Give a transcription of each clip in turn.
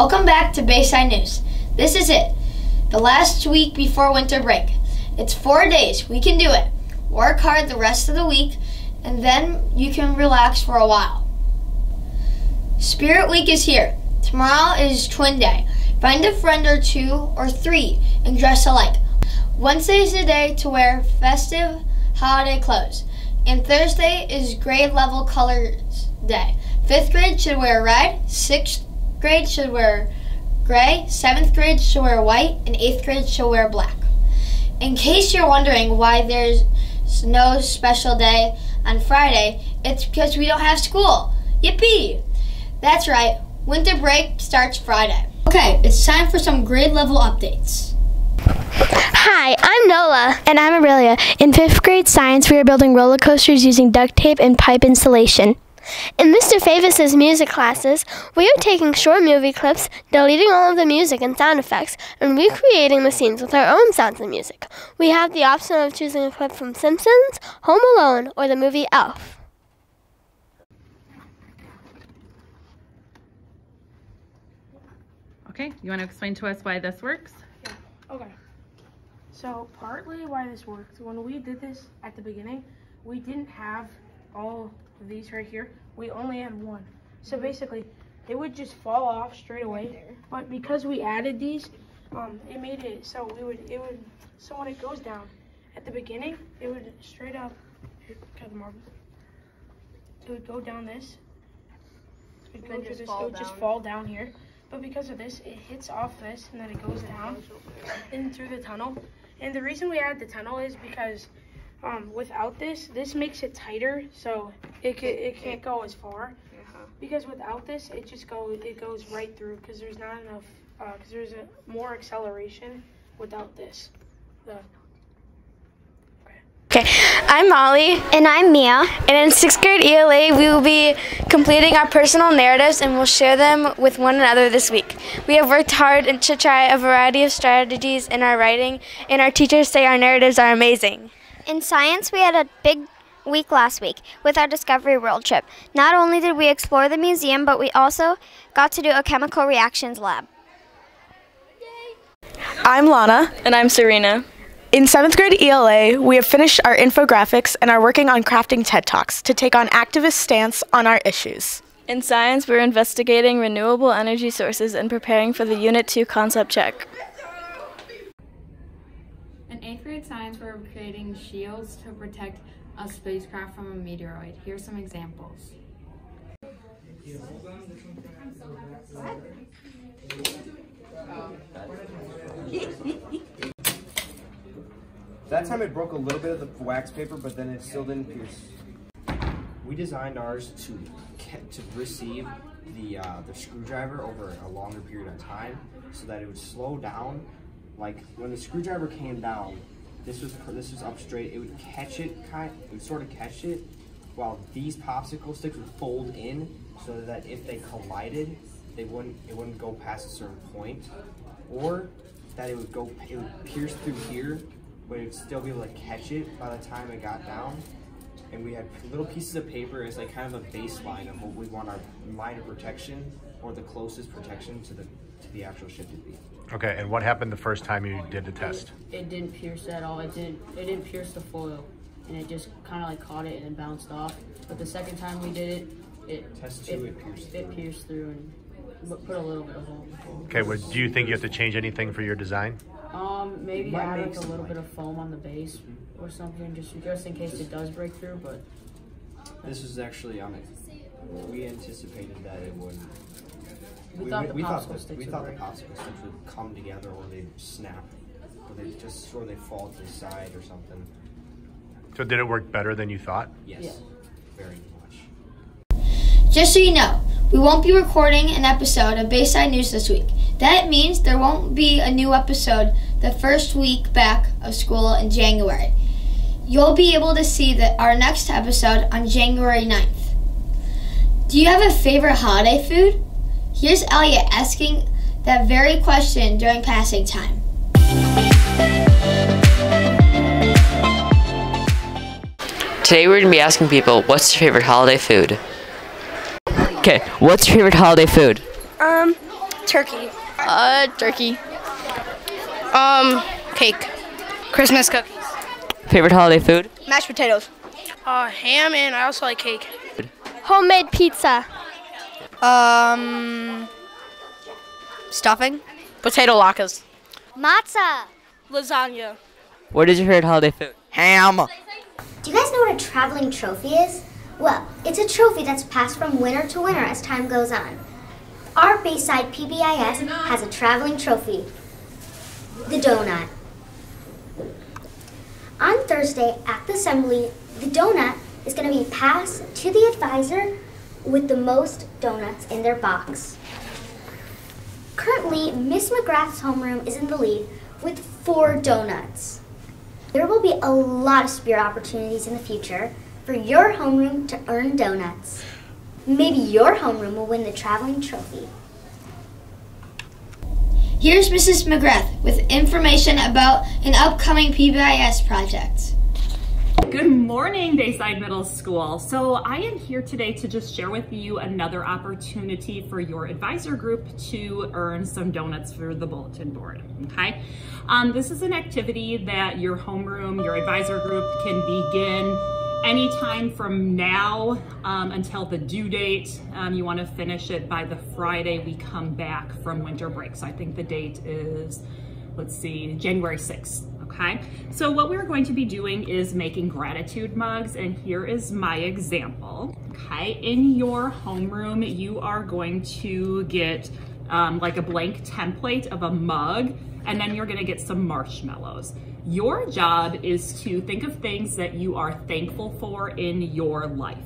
Welcome back to Bayside News. This is it, the last week before winter break. It's four days. We can do it. Work hard the rest of the week, and then you can relax for a while. Spirit Week is here. Tomorrow is Twin Day. Find a friend or two or three and dress alike. Wednesday is the day to wear festive holiday clothes. And Thursday is grade level colors day. Fifth grade should wear red, sixth grade should wear gray, seventh grade should wear white, and eighth grade should wear black. In case you're wondering why there's no special day on Friday, it's because we don't have school. Yippee! That's right, winter break starts Friday. Okay, it's time for some grade level updates. Hi, I'm Nola. And I'm Aurelia. In fifth grade science, we are building roller coasters using duct tape and pipe insulation. In Mr. Favis's music classes, we are taking short movie clips, deleting all of the music and sound effects, and recreating the scenes with our own sounds and music. We have the option of choosing a clip from Simpsons, Home Alone, or the movie Elf. Okay, you want to explain to us why this works? Yeah. Okay. So partly why this worked, when we did this at the beginning, we didn't have all of these right here. We only had one. So basically, it would just fall off straight away. But because we added these, um, it made it so we would it would so when it goes down at the beginning, it would straight up cut the marble. It would go down this. It would go through this. It would just fall down here. But because of this, it hits off this and then it goes down in through the tunnel. And the reason we added the tunnel is because um, without this, this makes it tighter, so it can, it can't go as far. Because without this, it just goes it goes right through because there's not enough because there's a more acceleration without this. The Okay, I'm Molly. And I'm Mia. And in sixth grade ELA, we will be completing our personal narratives and we'll share them with one another this week. We have worked hard to try a variety of strategies in our writing, and our teachers say our narratives are amazing. In science, we had a big week last week with our Discovery World trip. Not only did we explore the museum, but we also got to do a chemical reactions lab. I'm Lana. And I'm Serena. In seventh grade ELA, we have finished our infographics and are working on crafting TED Talks to take on activist stance on our issues. In science, we're investigating renewable energy sources and preparing for the Unit 2 concept check. In 8th grade science, we're creating shields to protect a spacecraft from a meteoroid. Here's some examples. That time it broke a little bit of the wax paper, but then it still didn't pierce. We designed ours to to receive the uh, the screwdriver over a longer period of time, so that it would slow down. Like when the screwdriver came down, this was this was up straight. It would catch it kind, it would sort of catch it, while these popsicle sticks would fold in, so that if they collided, they wouldn't it wouldn't go past a certain point, or that it would go it would pierce through here but it'd still be able to catch it by the time it got down. And we had little pieces of paper as like kind of a baseline of what we want our line of protection or the closest protection to the to the actual ship to be. Okay, and what happened the first time you did the test? It, it didn't pierce at all. It didn't. It didn't pierce the foil, and it just kind of like caught it and then bounced off. But the second time we did it, it test two it, it pierced. It pierced through and put a little bit of hole. Okay, well, do you think you have to change anything for your design? Um, maybe add like a little bit of foam on the base or something, just just in case it does break through. But this is actually on it. We anticipated that it would. We, we thought the we popsicle thought sticks we would thought break. the popsicle sticks would come together or they'd snap, or they just or they fall to the side or something. So did it work better than you thought? Yes, Yeah. very much. Just so you know, we won't be recording an episode of Bayside News this week. That means there won't be a new episode the first week back of school in January. You'll be able to see the, our next episode on January 9th. Do you have a favorite holiday food? Here's Elliot asking that very question during passing time. Today we're going to be asking people, what's your favorite holiday food? Okay, what's your favorite holiday food? Um, Turkey. Uh, turkey. Um, cake. Christmas cookies. Favorite holiday food? Mashed potatoes. Uh, ham and I also like cake. Homemade pizza. Um, stuffing. Potato latkes. Matzah. Lasagna. What is your favorite holiday food? Ham. Do you guys know what a traveling trophy is? Well, it's a trophy that's passed from winner to winner as time goes on. Our Bayside PBIS has a traveling trophy, the donut. On Thursday at the assembly, the donut is going to be passed to the advisor with the most donuts in their box. Currently, Miss McGrath's homeroom is in the lead with four donuts. There will be a lot of spirit opportunities in the future for your homeroom to earn donuts. Maybe your homeroom will win the traveling trophy. Here's Mrs. McGrath with information about an upcoming PBIS project. Good morning, Bayside Middle School. So I am here today to just share with you another opportunity for your advisor group to earn some donuts for the bulletin board, okay? Um, this is an activity that your homeroom, your advisor group can begin anytime from now um, until the due date. Um, you wanna finish it by the Friday we come back from winter break. So I think the date is, let's see, January 6th okay? So what we're going to be doing is making gratitude mugs, and here is my example, okay? In your homeroom, you are going to get um, like a blank template of a mug, and then you're gonna get some marshmallows. Your job is to think of things that you are thankful for in your life,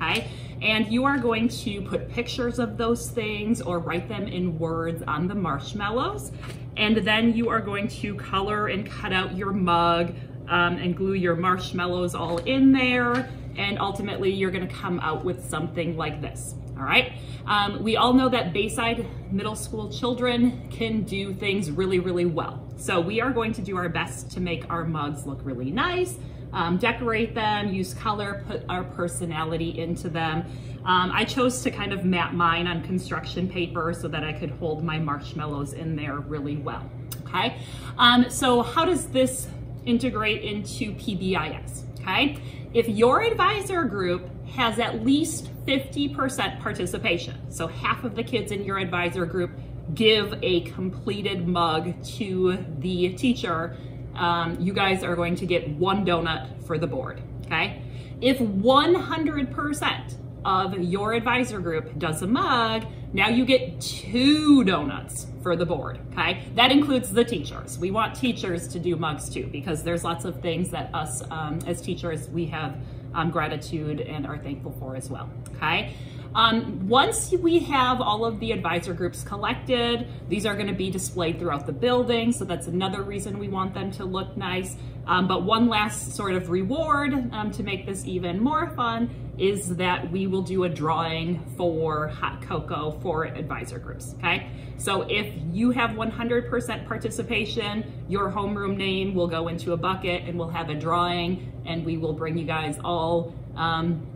okay? And you are going to put pictures of those things or write them in words on the marshmallows. And then you are going to color and cut out your mug um, and glue your marshmallows all in there. And ultimately you're gonna come out with something like this, all right? Um, we all know that Bayside middle school children can do things really, really well. So we are going to do our best to make our mugs look really nice, um, decorate them, use color, put our personality into them. Um, I chose to kind of map mine on construction paper so that I could hold my marshmallows in there really well, okay? Um, so how does this integrate into PBIS, okay? If your advisor group has at least 50% participation, so half of the kids in your advisor group give a completed mug to the teacher um, you guys are going to get one donut for the board, okay? If 100% of your advisor group does a mug, now you get two donuts for the board, okay? That includes the teachers. We want teachers to do mugs too because there's lots of things that us um, as teachers, we have um, gratitude and are thankful for as well, okay? Um, once we have all of the advisor groups collected, these are gonna be displayed throughout the building, so that's another reason we want them to look nice. Um, but one last sort of reward um, to make this even more fun is that we will do a drawing for hot cocoa for advisor groups, okay? So if you have 100% participation, your homeroom name will go into a bucket and we'll have a drawing and we will bring you guys all um,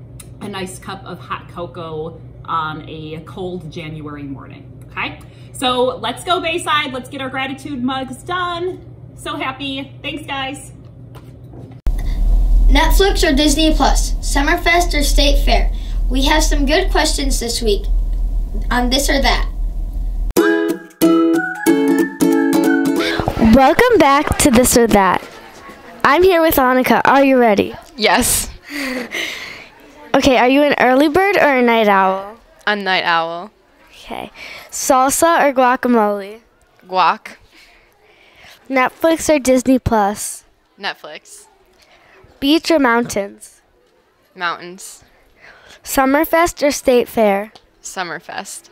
a nice cup of hot cocoa on a cold January morning, okay? So let's go Bayside, let's get our gratitude mugs done. So happy, thanks guys. Netflix or Disney Plus, Summerfest or State Fair? We have some good questions this week on this or that. Welcome back to This or That. I'm here with Annika. Are you ready? Yes. Okay, are you an early bird or a night owl? A night owl. Okay. Salsa or guacamole? Guac. Netflix or Disney Plus? Netflix. Beach or mountains? Mountains. Summerfest or State Fair? Summerfest.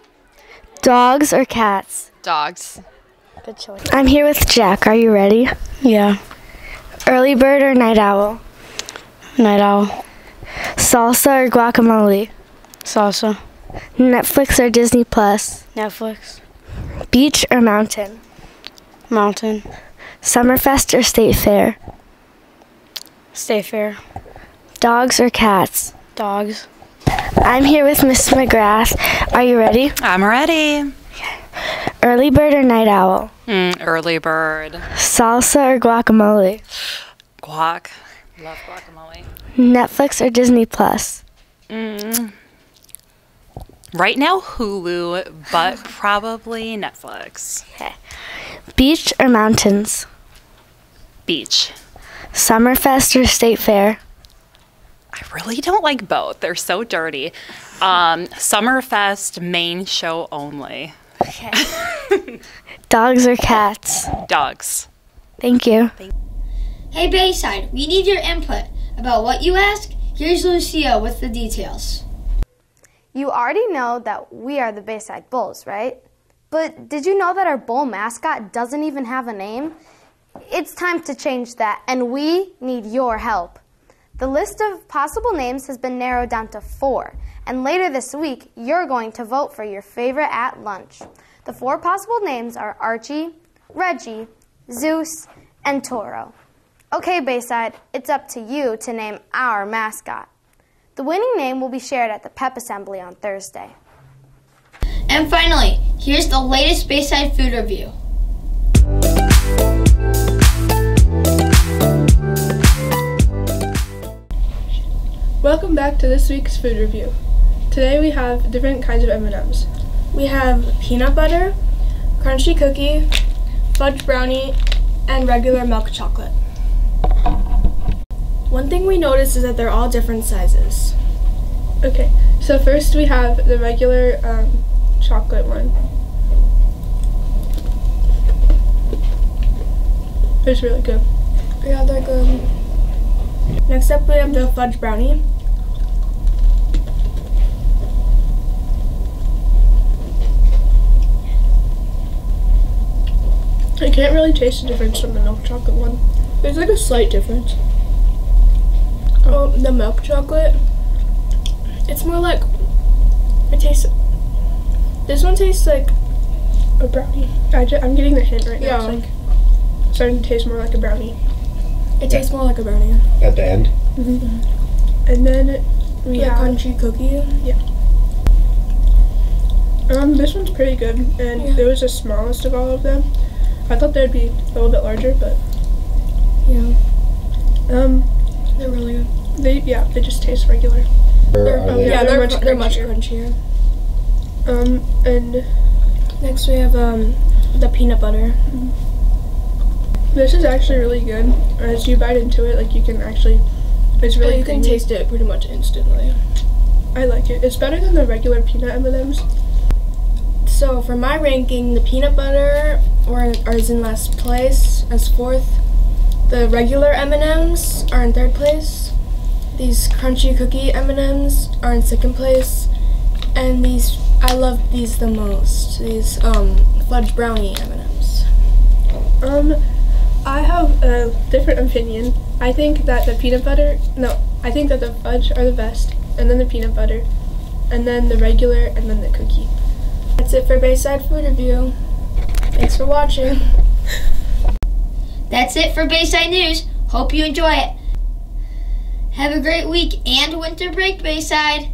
Dogs or cats? Dogs. Good choice. I'm here with Jack. Are you ready? Yeah. Early bird or night owl? Night owl. Salsa or guacamole? Salsa. Netflix or Disney Plus? Netflix. Beach or mountain? Mountain. Summerfest or State Fair? State Fair. Dogs or cats? Dogs. I'm here with Miss McGrath. Are you ready? I'm ready. Early bird or night owl? Mm, early bird. Salsa or guacamole? Guac. Love guacamole. Netflix or Disney Plus? Mm. Right now, Hulu, but probably Netflix. Okay. Beach or mountains? Beach. Summerfest or State Fair? I really don't like both. They're so dirty. Um, Summerfest main show only. Okay. Dogs or cats? Dogs. Thank you. Hey Bayside, we need your input about what you ask. Here's Lucia with the details. You already know that we are the Bayside Bulls, right? But did you know that our bull mascot doesn't even have a name? It's time to change that, and we need your help. The list of possible names has been narrowed down to four, and later this week, you're going to vote for your favorite at lunch. The four possible names are Archie, Reggie, Zeus, and Toro. Okay, Bayside, it's up to you to name our mascot. The winning name will be shared at the pep assembly on Thursday. And finally, here's the latest Bayside food review. Welcome back to this week's food review. Today we have different kinds of M&Ms. We have peanut butter, crunchy cookie, fudge brownie, and regular milk chocolate. One thing we noticed is that they're all different sizes. Okay, so first we have the regular um, chocolate one. It's really good. Yeah, they're good. Next up we have the fudge brownie. I can't really taste the difference from the milk chocolate one. There's like a slight difference. Oh, the milk chocolate. It's more like it tastes. This one tastes like a brownie. I am getting the hint right now. Yeah. It's like starting to taste more like a brownie. It tastes more like a brownie. At the end? Mm-hmm. And then we The have crunchy cookie. Yeah. Um, this one's pretty good, and it was the smallest of all of them. I thought they'd be a little bit larger, but yeah. Um, they're really good. They yeah, they just taste regular. Or are they- yeah, they're, much they're much crunchier. Um, and next we have um the peanut butter. This is actually really good. As you bite into it, like you can actually, it's really. you can creamy. taste it pretty much instantly. I like it. It's better than the regular peanut M&Ms. So for my ranking, the peanut butter or, or is in last place as fourth. The regular M&Ms are in third place. These crunchy cookie M&Ms are in second place. And these, I love these the most. These um, fudge brownie M&Ms. Um, I have a different opinion. I think that the peanut butter, no, I think that the fudge are the best, and then the peanut butter, and then the regular, and then the cookie. That's it for Bayside Food Review. Thanks for watching. That's it for Bayside News. Hope you enjoy it. Have a great week and winter break, Bayside.